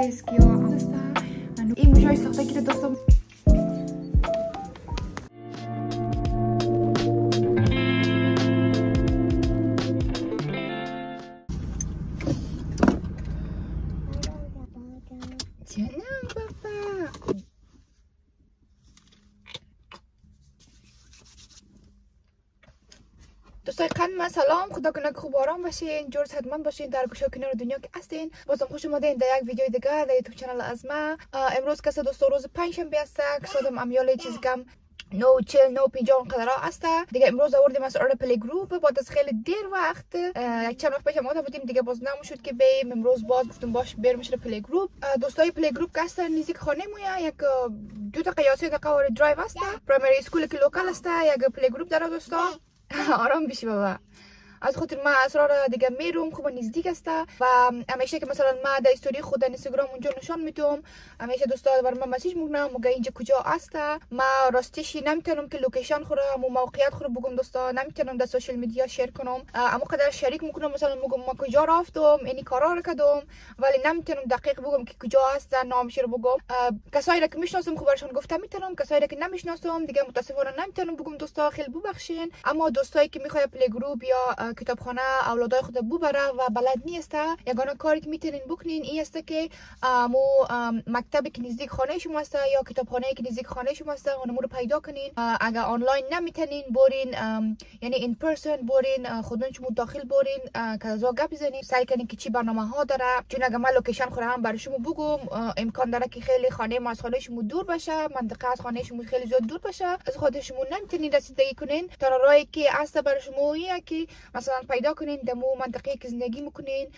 دسکی ها هستن این موجای ساخته خدا کنه که خوب آرام باشین. جور صحتمند باشین در گوشه کنار دنیا که هستین. بازم خوش اومدین در یک ویدیو دیگه در یوتیوب چنل از ما. امروز کس دوست روز پنجشنبه است. که سودم امیال چیز کم. نو چل نو پینجا قدر است. دیگه امروز آوردیم از ارد پلی گروپ بعد از خیلی دیر وقت یک چند وقت پیش ما بودیم. دیگه باز نموشد که بیم امروز باز گفتم باش بریم میشه پلی گروپ دوستای پلی گروپ که هستن نزدیک خانه مویا یک دو تا قیاسی دقیقه ور درایو است. پرایمری اسکول که لوکال است. یک پلی گروپ داره دوستا. آرام بشی بابا. از خاطر ما اسرار دیگه می‌روم خوب نزدیک است. و همیشه که مثلا ما در استوری خود اینستاگرام اونجا نشان می‌تونم همیشه دوستا بر ما message می‌کنم مگه اینجا کجا است. ما راستیشی نمی‌تونم که location خورم و موقعیت خورم بگم دوستا. نمی‌تونم در social media share کنم. اما قدر شریک می‌کنم مثلا میگم ما کجا رفتم اینی کارا رو کردم. ولی نمی‌تونم دقیق بگم که کجا است نامش رو بگم. کسایی که می‌شناسم خبرشون گفتم می‌تونم. کسایی که نمی‌شناسم دیگه متاسفانه نمی‌تونم بگم دوستا. خیلی ببخشین. اما دوستایی که می‌خواد play group یا کتابخانه اولادای خود ببره و بلد نیست یگانه کاری که می‌تونین بکنین این است که مو مکتب که نزدیک خانه شما است یا کتابخانه که نزدیک خانه شما است اون رو پیدا کنین. اگر آنلاین نمی‌تونین برین یعنی این پرسن برین خودن شما داخل برین که از گپ بزنین. سعی کنین که چی برنامه ها داره. چون اگر من لوکیشن خود هم برای شما بگم امکان داره که خیلی خانه ما از خانه شما دور باشه منطقه از خانه شما خیلی زیاد دور باشه. از خود شما نمی‌تونین رسیدگی کنین. تنها راهی که است برای شما که مثلا پیدا کنین دمو منطقه که زندگی می‌کنین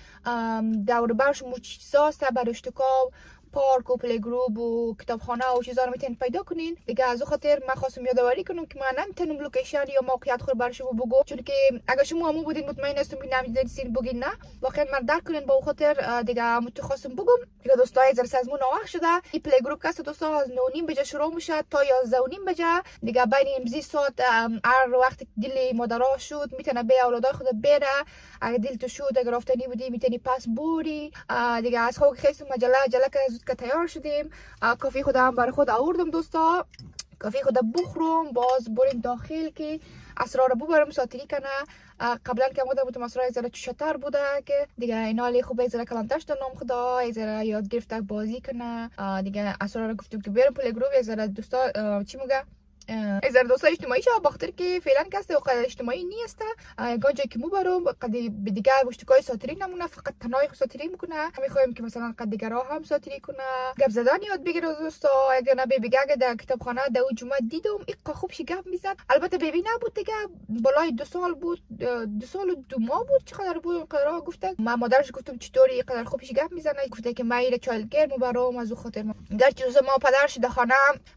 دور بر شما چیزاست برای اشتکاو پارک و پلی گروپ و کتابخانه و چیزا رو می‌تونین پیدا کنین. دیگه از خاطر من خواستم یادآوری کنم که من نمی‌تونم لوکیشن یا موقعیت خود برای شما بگم چون که اگر شما همو بودین مطمئن هستم که نمی‌دونین بگین نه. واقعا من درک کنین با خاطر دیگه متو خواستم بگم. دیگه دوستای زر سازمون وقت شده. این پلی گروپ کس دوستا از 9 نیم بجا شروع میشه تا 11 نیم بجا دیگه بین امزی ساعت هر وقت دل مادرها شد می‌تونه به اولادای خود بره. اگر دل تو شد اگر رفتنی بودی می‌تونی پس بوری دیگه از خوک خیس مجله جله که زود که تیار شدیم. کافی خودم برای خود آوردم دوستا. کافی خود بخورم باز بریم داخل که اسرار بو برم ساتری کنه. قبلا که مدت بودم اسرار زره چشتر بوده که دیگه اینا خوب زره کلانتش نام خدا زره یاد گرفته بازی کنه. دیگه اسرار گفتم که برم پلی گروپ زره دوستا چی میگه؟ از دوست اجتماعی شو باختر که فعلا کس اوقات اجتماعی نیست. گنجه که مو برو قد به دیگه وشتکای ساتری نمونه فقط تنهای ساتری می‌کنه. می‌خوایم که مثلا قد دیگه هم ساتری کنه. گپ زدن یاد بگیره دوستا. اگه نه بگه اگه در کتابخانه در جمعه دیدم ایقا خوب شی گپ می‌زد. البته بیبی نبود دیگه بالای دو سال بود. دو سال و دو ماه بود چقدر بود قدر گفته. ما مادرش گفتم چطوری قدر خوب شی گپ می‌زنه. گفته که من چایلد مو برام از خاطر در چیز ما پدرش در خانه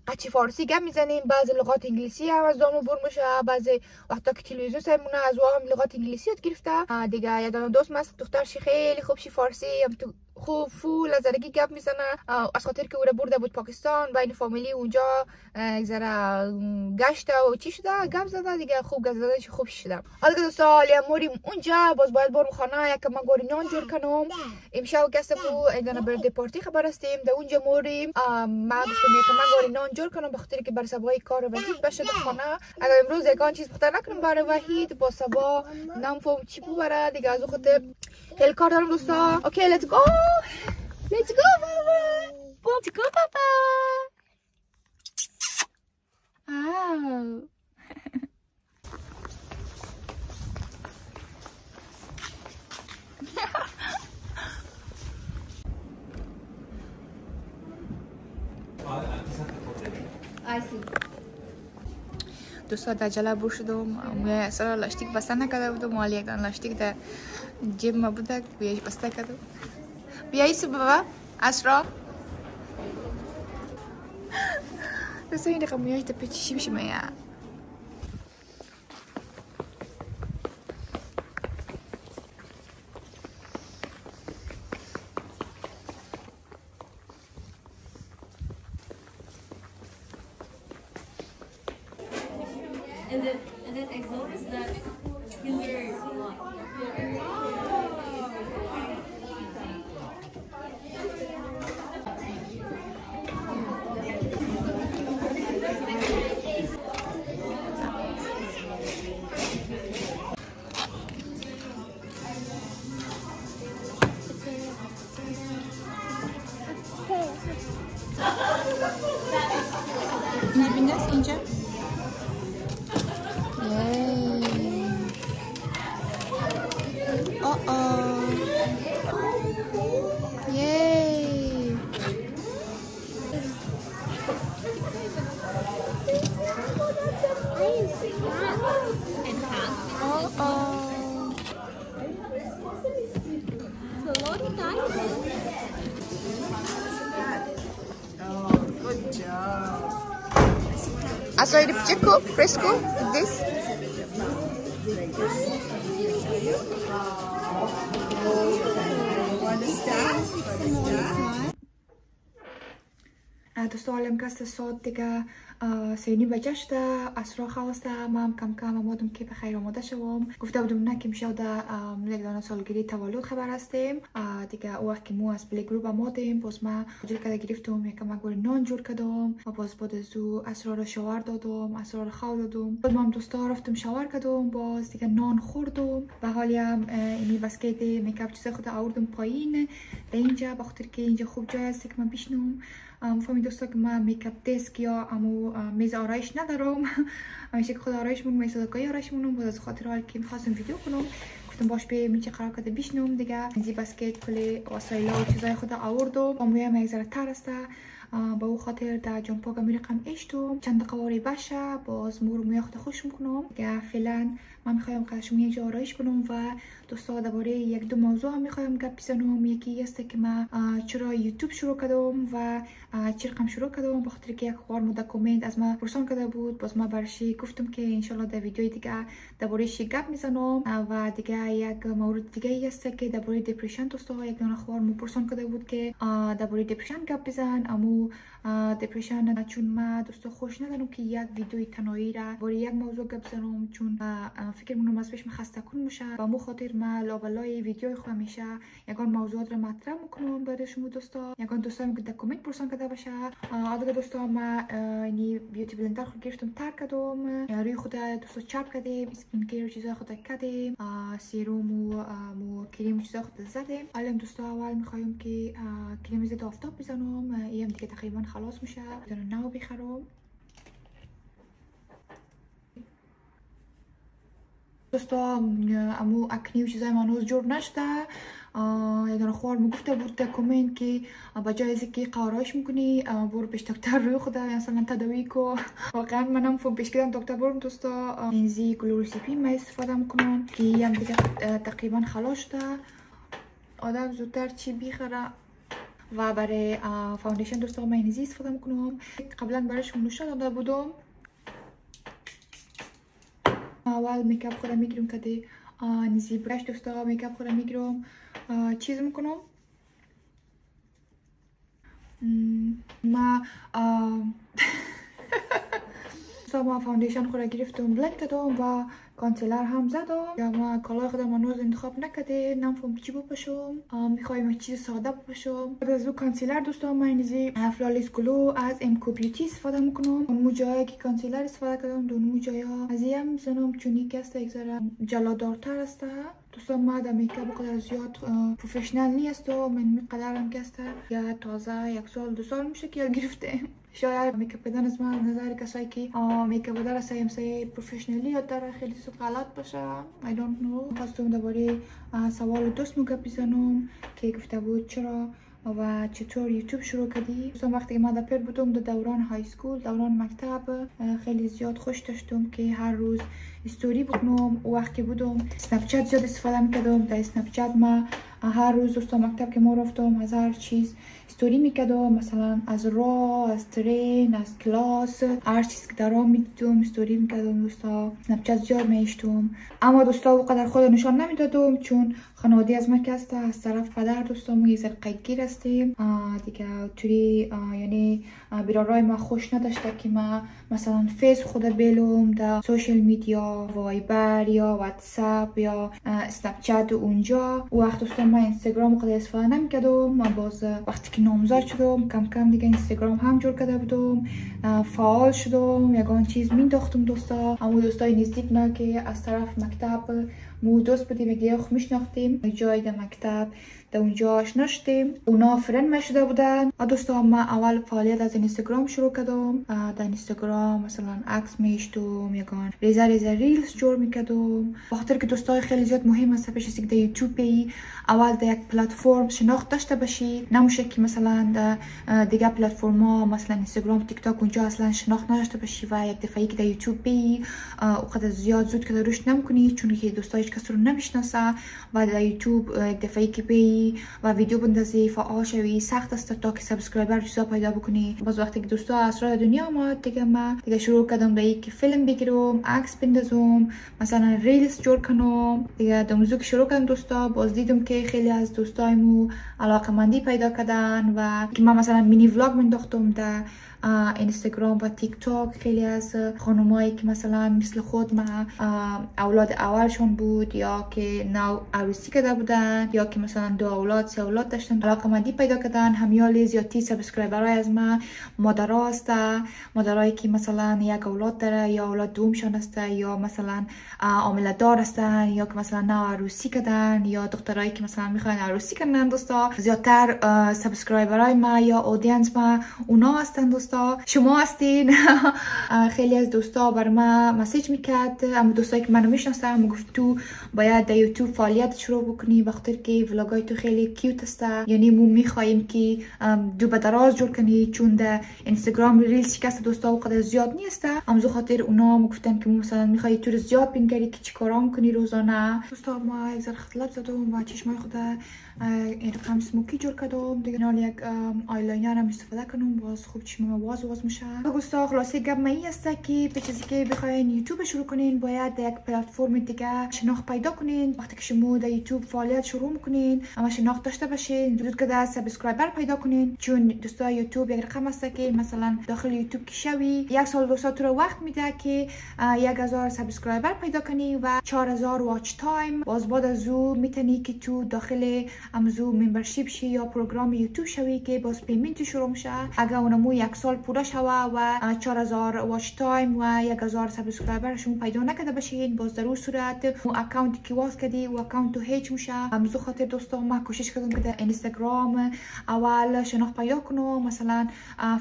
قچی فارسی گپ می‌زنیم. بعضی لغات انگلیسی هم از دامو بر میشه. بعضی وقتا که تلویزیون سرمونه از هم لغات انگلیسی یاد گرفته دیگه یادم دوست مست دخترش خیلی خوب شی فارسی هم تو خوب فول از زرگی گپ می‌زنه. از خاطر که او برده بود پاکستان بین فامیلی اونجا زره گشت و چی شده؟ گپ زده دیگه. خوب گپ زده خوب شده. حالا دوستا حالی موریم اونجا باز باید برم خانه یک ما گوری نان جور کنم. امشب کسی کو ایدانا برده پارتی خبر هستیم. در اونجا موریم. ما گفتم یک ما گوری نان جور کنم بخاطر که بر سبای کار وحید بشه در خانه. اگر امروز یکان چیز بخاطر نکنم برای وحید با سبا نمیفهم چی ببره؟ دیگه از خاطر خیلی کار دارم دوستا اوکی لیتس گو لیتس گو بابا لیتس گو بابا آو I see. دوستا در جله بر شدم موی اصلا لاستیک بسته نکرده بودم؟ ولی یک لاستیک در جیب ما بوده بیایش بسته کرده بیایی سی بابا اسرا. دوستا این دقیقه مویش در پیچشی بشه میه Açaí de pitico, fresco, this. دوستان حالا که است ساعت و بجه شده اسرا خواسته من کم کم آمادم که به خیر آماده شوم. گفته بودم نه که میشه ده یک دانه سالگیری تولد خبر هستیم. دیگه او وقت که مو از پلی گروپ باز ما جور کده گرفتم یکم گوری نان جور کدم و باز بعد از او اسرا را شوار دادم را خو دادم. باز ما هم دوستا رفتم شوار کدم باز دیگه نان خوردم. به حالی هم اینی بسکت میکاپ چیز خود آوردم پایین. به اینجا بخاطر که اینجا خوب جای است که من بشنم فهمی دوستا که من میکاپ دسک یا امو میز آرایش ندارم. همیشه که خود آرایش مونم میز صدقای آرایش مونم باز از خاطر حال که می‌خواستم ویدیو کنم گفتم باش به میچه قرار کرده بشنم دیگه زی کلی وسایل و چیزای خود آوردم. و مویم یک ذره تر است. با او خاطر در جمپاگا میرقم اشتم چند قواری باشه باز مور موی خود خوش می‌کنم. دیگه فعلا من می‌خوایم که شما یک آرایش کنم و دوستا درباره یک دو موضوع هم می‌خوایم. گپ بزنم. یکی است که من اه، چرا یوتیوب شروع کردم و رقم شروع کردم بخاطر که یک خوار کامنت از من پرسان کرده بود. باز من برشی گفتم که انشالله در ویدیوی دیگه درباره شی گپ می‌زنم. و دیگه یک مورد دیگه است که درباره دپرشن دوستا یک دونه خوار مو پرسان کرده بود که درباره دپرشن گپ بزن. امو دپرشن چون من دوستا خوش ندارم که یک ویدیوی تنهایی را برای یک موضوع گپ بزنم. چون فکر منم از پیش خسته کن میشه. و مو خاطر من لابلای ویدیوی خود همیشه یگان موضوعات را مطرح می‌کنم برای شما دوستا یگان دوستا میگه در کامنت پرسان کرده باشه. دیگه دوستا من بیوتی بلندر خود گرفتم تر کردم. اه، روی خود دوستا چاپ کردیم. اسکین کیر و چیزای خود کردیم. اه، سیروم و مو کریم و چیزای خود زدیم. حالا دوستا اول می‌خوایم که کریم ضد آفتاب بزنم. هم دیگه تقریبا خلاص میشه. نو بخرم. دوستا امو اکنی و چیزای من هنوز جور نشده آه، یک دونه خوار می‌گفته بود در کامنت که آه، با جای از که قارایش می‌کنی برو پیش دکتر روی خدا مثلا تداوی کو واقعا منم فهم پیش کردم دکتر برم دوستا آه، بنزی کلوروسیپین ما استفاده می‌کنم که هم دیگه تقریبا خلاص شده آدم زودتر چی بخره و برای فاوندیشن دوستا من اینزی استفاده می‌کنم قبلا برایش نوشته داده بودم اول makeup خودم می‌گیرم کده نیزی برش دوستا makeup خودم می‌گیرم. چیز می‌کنم؟ ما دوستا ما foundation خودم گرفتم بلند کردم و concealer هم زدم. یا ما کالای خودم هنوز انتخاب نکرده نمیفهم چی بپوشم می‌خوایم چیز ساده بپوشم. بعد از او concealer دوستان من اینزی flawless glow از امکو Beauty استفاده می‌کنم. اون مو جایی که concealer استفاده کردم دون مو جایی ها. از این هم می‌زنم چون یک است یک ذره جلادارتر است. دوستان ما در makeup قدر زیاد اه، professional نیست و من میقدر هم که است. یا تازه یک سال دو سال میشه که گرفته. شاید makeup بدن از من نظر کسایی که makeup از سیم سی professional ی یاد داره خیلی سو غلط باشه I don't know. خواستم درباره سوال دوست makeup بزنم که گفته بود چرا و چطور یوتیوب شروع کردی. مثلا وقتی ما در بودم در دوران های school دوران مکتب خیلی زیاد خوش داشتم که هر روز استوری بکنم. وقتی بودم سنپ چت زیاد استفاده می‌کردم در سنپ چت ما هر روز دوستا مکتب که ما رفتم از هر چیز. استوری می‌کردم مثلا از راه از ترین از کلاس هر چیز که در می‌دیدم استوری می‌کردم دوستا سنپ چت زیاد میشتم اما دوستا او قدر خود نشان نمی‌دادم چون خانواده از من است از طرف پدر دوستم یه ذره قیدگیر هستیم. دیگه توری یعنی آه، بیرارای ما خوش نداشته که ما مثلا face خود بلوم در social media وایبر یا واتساپ یا اه، اسنپ چت اونجا. وقت دوستان من اینستاگرام خود استفاده نمی‌کردم. من باز وقتی که نامزد شدم کم کم دیگه اینستاگرام هم جور کرده بودم فعال شدم یگان چیز مینداختم دوستا. اما دوستای نزدیک نه که از طرف مکتب مو دوست بودیم یک دیگه خو میشناختیم. جای مکتب در اونجا آشنا شدیم. اونا friend ما شده بودن. دوستا ما اول فعالیت از اینستاگرام شروع کردم. در اینستاگرام مثلا عکس میشتم یگان ریزه ریزه reels جور می‌کردم. بخاطر که دوستای خیلی زیاد مهم است پیش از در یوتیوب ای اول در یک پلتفرم شناخت داشته باشید. نموشه که مثلا در دیگه پلتفرم ها مثلا اینستاگرام تیک تاک اونجا اصلا شناخت نداشته باشی و یک دفعه که در یوتیوب ای اوقات زیاد زود که روش نمی‌کنی چون که دوستای هیچ کس رو نمی‌شناسه و در یوتیوب یک دفعه که و ویدیو بندازی فعال شوی سخت است تا که subscriber چیزا پیدا بکنی. باز وقتی که دوستا اسرار دنیا ما دیگه ما دیگه شروع کردم به که فیلم بگیرم عکس بندازم مثلا reels جور کنم. دیگه دموزو که شروع کردم دوستا باز دیدم که خیلی از دوستایمو علاقه مندی پیدا کردن و که من مثلا mini vlog منداختم در اینستاگرام و تیک تاک خیلی از خانمایی که مثلا مثل خود ما اولاد اولشون بود یا که نو عروسی کرده بودن یا که مثلا دو اولاد سه اولاد داشتن علاقه مندی پیدا کردن همیال زیادی subscriber ای از ما مادرها است مادرایی که مثلا یک اولاد داره یا اولاد دومشان است یا مثلا حامله دار هستن یا که مثلا نو عروسی کردن یا دخترایی که مثلا می‌خواین عروسی کنن دوستا زیادتر subscriber ای ما یا audience ما اونا هستن دوستا. شما هستین. خیلی از دوستا بر ما message می‌کرد. اما دوستایی که منو می‌شناسن گفت تو باید در یوتیوب فعالیت شروع بکنی وقتی که vlog ای تو خیلی cute است یعنی مو می‌خوایم که دو به جور کنی چون در اینستاگرام reels شکست دوستا قدر زیاد نیست امزو خاطر اونا گفتن که مثلا می‌خوای تو زیاد بینگری که چیکارا می‌کنی روزانه. دوستا ما یک اختلاف زدم و چشمای خود این رقم سموکی جور کردم دیگه نال یک eyeliner هم استفاده کنم باز خوب چشم واز واز میشه دوستا خلاصه گپ می است که به چیزی که بخواین یوتیوب شروع کنین باید یک پلتفرم دیگه شناخت پیدا کنین وقتی که شما در یوتیوب فعالیت شروع می‌کنین اما شناخت داشته باشین زود که subscriber پیدا کنین چون دوستا یوتیوب یک رقم است که مثلا داخل یوتیوب که شوی یک سال دوستا تو رو وقت میده که یک هزار subscriber پیدا کنی و 4000 watch time باز بعد از او که تو داخل امزو membership شی یا program یوتیوب شوی که باز payment شروع میشه اگر اونمو یک سال پوره شوه و 4000 watch time و 1000 subscriber شما پیدا نکرده باشین باز در صورت اون account ی که واس کردی و account هیچ میشه امزو خاطر دوستان ما کوشش کردم که در اینستاگرام اول شناخت پیدا کنم مثلا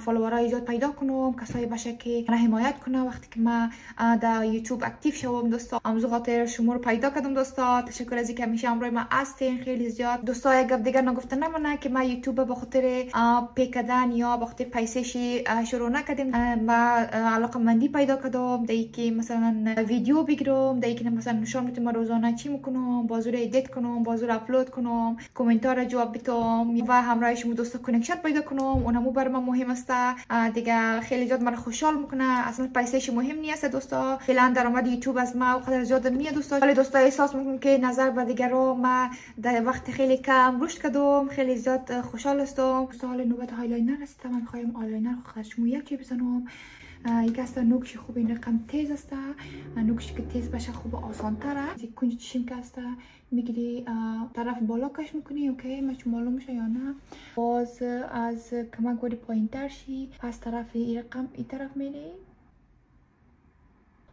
follower ای زیاد پیدا کنم کسایی باشه که من حمایت کنه وقتی که ما در یوتیوب active شوم دوستا امزو خاطر شما رو پیدا کردم دوستا تشکر از اینکه همیشه همراه ما هستین خیلی زیاد دوستا یک گپ دیگر نگفته نمونه که ما یوتیوب به خاطر pay یا به خاطر پیسیشی شروع نکردیم و علاقه مندی پیدا کردم. در که مثلا ویدیو بگیرم در که مثلا نشان می‌تونم روزانه چی می‌کنم بازور edit کنم بازور اپلود کنم کامنت را جواب بدم و همراه شما دوستا connection پیدا کنم. اونمو بر من مهم است. دیگه خیلی زیاد مرا خوشحال می‌کنه. اصلا پیسش مهم نیست دوستا. فعلا درآمد یوتیوب از ما خیلی زیاد میاد دوستا. ولی دوستا احساس می‌کنم که نظر به دیگران ما در وقت خیلی کم رشد کردم خیلی زیاد خوشحال هستم. سوال نوبت eyeliner است. من خواهم eyeliner خشمو یک بزنم. یک است نوکش خوب این رقم تیز است. نوکش که تیز باشه خوب آسان تره یک کنج چشم که است. می‌گیری طرف بالا کش می‌کنی. okay. مچ معلوم میشه یا نه؟ باز از کمک گوری پایین تر شی. پس طرف این رقم این طرف میری.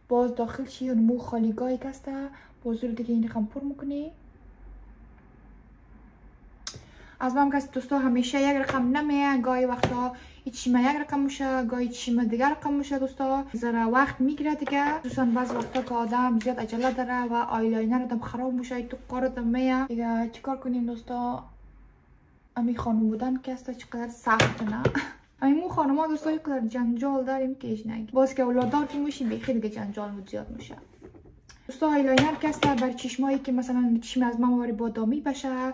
باز داخل شی. اون مو خالیگاهی که است. باز دیگه این رقم پر می‌کنی. از من کسی دوستا همیشه یک رقم نمیه گاهی وقتا چیما یک رقم میشه گاهی چیما دیگر رقم میشه دوستا. ذره وقت می‌گیره دیگه. دوستا بعض وقتا که آدم زیاد عجله داره و eyeliner آدم خراب میشه تو کار آدم میه دیگه چیکار کنیم دوستا؟ امی خانم بودن که است چقدر سخت نه. امی مو خانم ها دوستا چقدر جنجال داریم که ایش نگی باز که اولادار که میشی بیخی دیگه جنجال زیاد میشه. دوستا eyeliner کسته بر چشمایی که مثلا چشم از ما بادامی بشه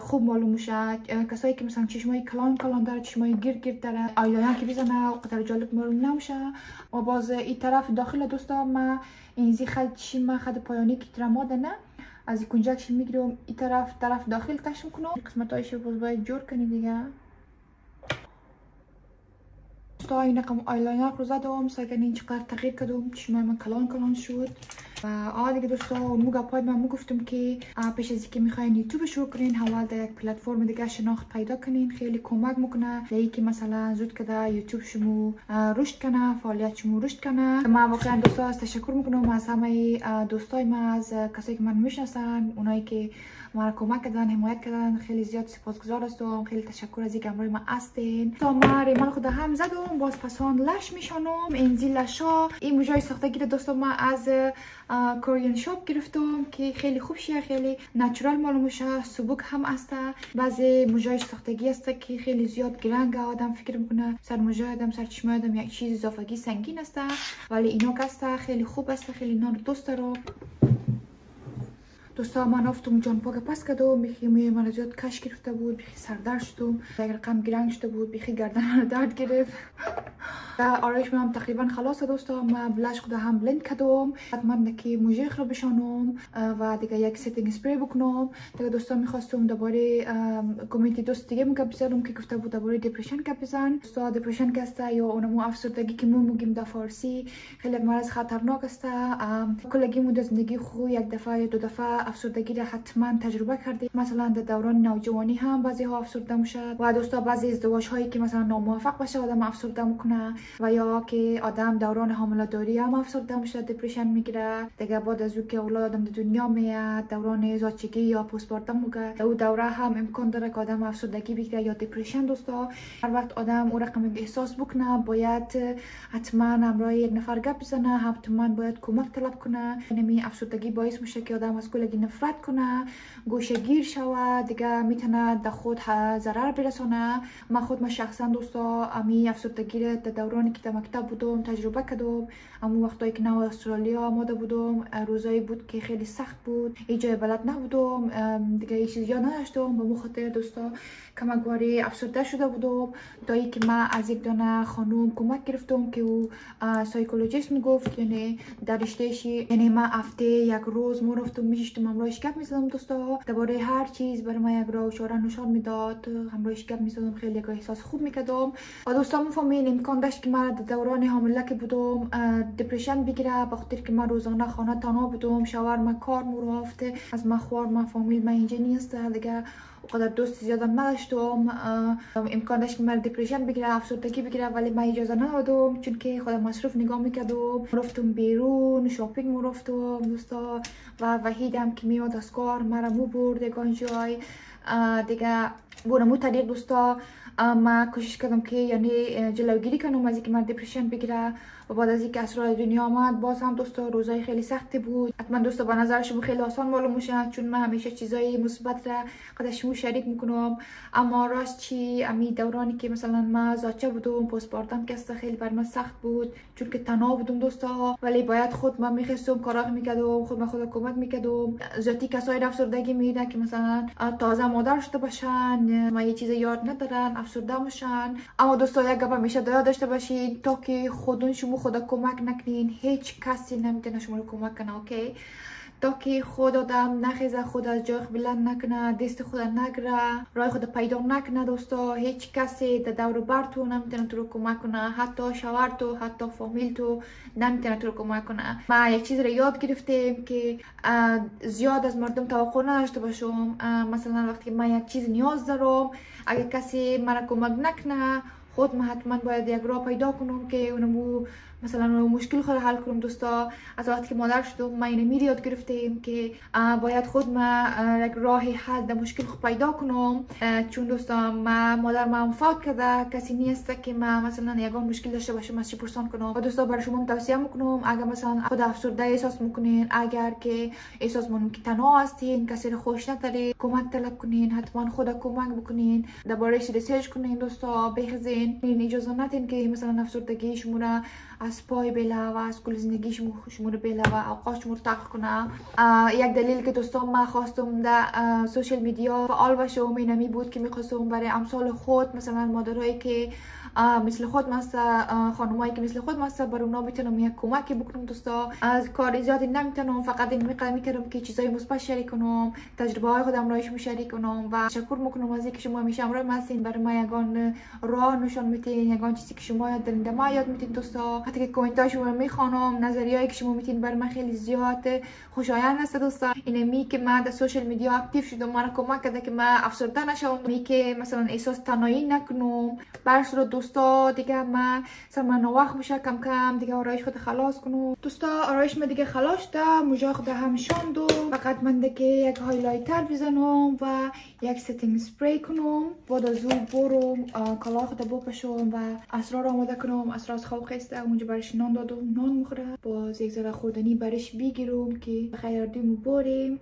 خوب معلوم میشه. کسایی که مثلا چشمای کلان کلان داره چشمای گیر گیر داره eyeliner که بزنه قدر جالب معلوم نمیشه. و باز این طرف داخل دوستا ما این زی خد چشم خد پایانی که ترماده نه از این کنجکش می‌گیرم این طرف طرف داخل کش می‌کنم قسمت هایش باز باید جور کنی دیگه. رو زدم ساگن این چقدر تغییر کردم چشمای من کلان کلان شد. و آه دیگه دوستا مو گپای من گفتم که پیش از اینکه می‌خواین یوتیوب شروع کنین حالا در یک پلتفرم دیگه شناخت پیدا کنین خیلی کمک می‌کنه. در که مثلا زود کده یوتیوب شما رشد کنه فعالیت شما رشد کنه. ما واقعا دوستا از تشکر می‌کنم از همه دوستای ما از کسایی که من می‌شناسن اونایی که ما کمک کردن حمایت کردن خیلی زیاد سپاسگزار هستم خیلی تشکر از اینکه همراه ما هستین تا ما ریمال خود هم زدم باز پسان لش میشانم این لشا این موجای ساختگی دوستان ما از کورین شاپ گرفتم که خیلی خوب شه خیلی نچرال معلوم میشه سبک هم است بعضی موجای ساختگی است که خیلی زیاد گرنگ آدم فکر می‌کنه سر موجای آدم سر چشم آدم یک چیز اضافگی سنگین است ولی اینو است خیلی خوب است خیلی نان دوست دارم دوستا من افتم جان پاک پس کردم بیخی می من زیاد کش گرفته بود بیخی سردر شدم. یک رقم گرنگ شده بود بیخی گردن من درد گرفت. آرایش هم تقریبا خلاص دوستا. ما بلش خود هم بلند کردم. حتما که مژه رو بشانم و دیگه یک setting spray بکنم. دیگه دوستا می‌خواستم دوباره کمیتی دوست دیگه میگم بزنم که گفته بود درباره depression گپ بزن. دوستا depression که یا اونمو افسردگی که ما میگیم در فارسی. خیلی مرض خطرناک است. کلگی مو زندگی خو یک دفعه دو دفعه افسردگی را حتما تجربه کردید مثلا در دوران نوجوانی هم بعضی ها افسرده می‌شد و دوستا بعضی ازدواج هایی که مثلا ناموفق بشه آدم افسرده می‌کنه و یا که آدم دوران حامله داری هم افسرده میشه دپرشن می‌گیره. دیگه بعد از که اولاد آدم در دنیا میاد دوران زاچگی یا پوستپارتم میگه. او دوره هم امکان داره که آدم افسردگی بگیره یا دپرشن دوستا. هر وقت آدم او رقم احساس بکنه باید حتما همراه یک نفر گپ بزنه حتما باید کمک طلب کنه. یعنی افسردگی باعث میشه که آدم از کلگی نفرت کنه گوشه گیر شود. دیگه می‌تونه در خود ضرر برسانه. ما خود ما شخصا دوستا امی افسردگی در دورانی که در مکتب بودم تجربه کردم. اما وقتایی که نو استرالیا آماده بودم روزایی بود که خیلی سخت بود. جای بلد نبودم. دیگه هیچ چیزی نداشتم. به خاطر دوستا کمکواری افسرده شده بودم. تا که ما از یک دانه خانوم کمک گرفتم که او سایکولوژیست می‌گفت یعنی در رشتهشی یعنی ما هفته یک روز ما رفتم میشتم همراهش گپ می‌زدم دوستا. درباره هر چیز برای ما یک راه چاره نشان می‌داد. همراهش گپ می‌زدم خیلی احساس خوب می‌کردم. و دوستا می‌فهمین امکان داشت که در دوران حامله که بودم دپرشن بگیره بخاطر که من روزانه خانه تنها بودم شاور ما کار مو از ما خوار ما فامیل ما اینجا نیست دیگه قدر دوست زیاد نداشتم امکان داشت که من دپرشن بگیره افسردگی بگیره ولی من اجازه ندادم چون که خودم مصروف نگاه می‌کردم. رفتم بیرون شاپینگ رفتم دوستا و وحیدم که میاد از کار مرا مو برد یکان جای دیگه بونمو طریق دوستا. ما کوشش کردم که یعنی جلوگیری کنم از اینکه من دپرشن بگیره و بعد از اینکه اسرار دنیا آمد باز هم دوستا روزای خیلی سختی بود. حتما دوستا با نظر شما خیلی آسان معلوم میشه چون من همیشه چیزای مثبت را قد شما شریک می‌کنم. اما راست چی؟ امی دورانی که مثلا ما زاچه بودم پست پارتم که خیلی بر من سخت بود چون که تنها بودم دوستا. ولی باید خود من میخستم کارا می‌کردم خود من خود کمک می‌کردم. ذاتی کسای افسردگی میدن که مثلا تازه مادر شده باشن ما یه چیز یاد ندارن. افسرده باشن اما دوستا یک گپ همیشه داشته باشید تا که خودون شما خدا کمک نکنین. هیچ کسی نمی‌تونه شما رو کمک کنه اوکی؟ تا که خود آدم نخیزه خود از جای بلند نکنه دست خود نگره رای خود پیدا نکنه دوستا. هیچ کسی در دور بر تو نمی‌تونه تو رو کمک کنه. حتی شوهر تو حتی فامیل تو نمی‌تونه تو رو کمک کنه. ما یک چیز رو یاد گرفتیم که زیاد از مردم توقع نداشته باشم. مثلا وقتی من یک چیز نیاز دارم اگه کسی مرا کمک نکنه خود ما حتما باید یک راه پیدا کنم که اونمو مثلا مشکل خود حل کنم دوستا از وقتی که مادر شدم ما اینو میری یاد گرفتیم که باید خود ما یک راه حل در مشکل خود پیدا کنم. چون دوستا ما مادر ما فوت کرده کسی نیست که ما مثلا یگان مشکل داشته باشم از چی پرسان کنم. و دوستا برای شما توصیه می‌کنم اگر مثلا خود افسرده احساس می‌کنین اگر که احساس می‌کنین که تنها هستین کسی رو خوش ندارید کمک طلب کنین حتما خود کمک بکنین دربارهش ریسرچ کنین دوستا بخزین. این اجازه ندین که مثلا افسردگی شما از پای بله و از کل زندگی شما رو بله و اوقات تقل کنه. یک دلیل که دوستان ما خواستم در سوشل میدیا فعال باشم اینمی بود که می‌خواستم برای امثال خود مثلا مادرهایی که مثل خود مثلا خانمایی که مثل خود مثلا بر اونا می‌تونم یک کمکی بکنم دوستا. از کار زیادی نمی‌تونم فقط این میقدر می‌کردم که چیزای مثبت شریک کنم تجربه های خودم رایش شریک کنم و تشکر می‌کنم از اینکه شما همیشه همراه هستین برای ما یگان راه نشان میتین یگان چیزی که شما یاد دارین ما یاد میتین دوستا. حتی که کامنت های شما می‌خوانم نظریهایی که شما میتین برای من خیلی زیاد خوشایند است دوستا. اینه می که من در social media active شدم من کمک کرده که من افسرده نشوم. می که مثلا احساس تنهایی نکنم. برش رو دوستا دیگه من مثلا وقت میشه کم کم دیگه آرایش خود خلاص کنم. دوستا آرایش من دیگه خلاص ده مژا خود هم شاندو فقط من دیگه یک highlighter بزنم و یک setting spray کنم. بعد از او برم کالا خود بپوشم و اسرار آماده کنم. اسرار از خواب خسته اونجا برش نان دادم نان می‌خوره باز یک ذره خوردنی برش بگیرم که خیاردیمو بریم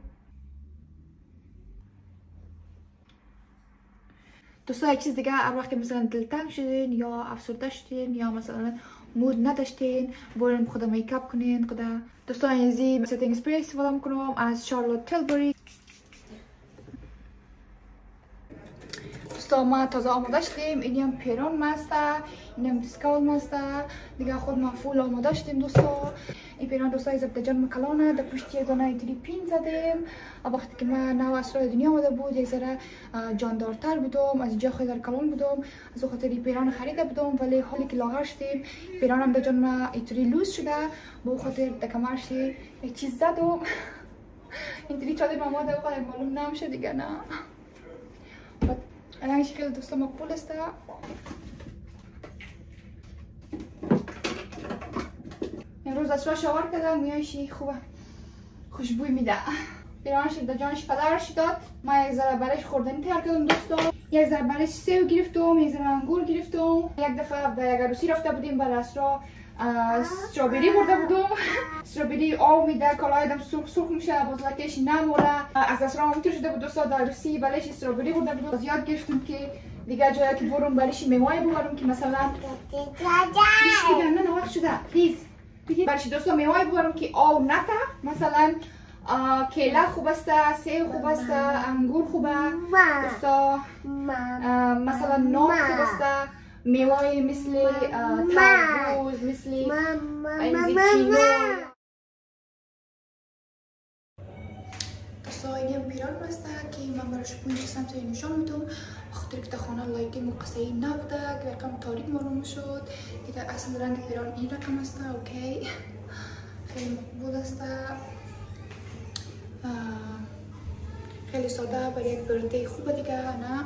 دوستا یک چیز دیگه هر وقت مثلا دلتنگ شدین یا افسرده شدین یا مثلا mood نداشتین برین خدا makeup کنین خدا دوستا اینزی setting spray استفاده می‌کنم از Charlotte Tilbury دوستا ما تازه آماده شدیم. اینی هم پیران مسته این هم دیسکاول مسته دیگه خود ما فول آماده شدیم دوستا. این پیران دوستا از جان مکلانه در پشتی دانه اینطوری پین زدیم. وقتی که من نو اسرار دنیا آمده بود یک ذره جاندارتر بودم از اینجا خیلی در کلان بودم. از او خاطر پیران خریده بودم ولی حالی که لاغر شدیم پیران هم جان ما اینطوری لوز شده. با خاطر در کمرش یک چیز زدم. اینطوری چاده ماما در معلوم نمیشه دیگه نه. الان خیلی دوستا مقبول است. امروز از شوار کردم میایشی خوبه. خوشبوی میده. پیرانش در جانش پدرش داد. ما یک ذره برش خوردنی تیار کردم دوستا یک ذره برش سیو گرفتم یک ذره انگور گرفتم. یک دفعه در یک عروسی رفته بودیم برای اسرا استرابری برده بودم. استرابری آب میده کالای دم سرخ سرخ میشه باز لکش نموره. از رام میتر شده بود دوستا در روسی بلش استرابری برده بودم زیاد گرفتم که دیگه جایی که برم برش میوای ببرم که مثلا بیش دیگه نه وقت شده. پلیز برش دوستا میوای ببرم که آب نته مثلا کیله خوب است سیب خوب است انگور خوبه دوستا مثلا نام خوب است. میوه مثل تربوز مثل زیچینو پیران بسته که من براش پونج سمت نشان میدم خاطر که خانه lighting و قصه نبوده که رقم تاریک معلوم شد دیگه اصلا رنگ پیران این رقم است okay خیلی مقبول است خیلی ساده برای یک برنده خوبه دیگه نه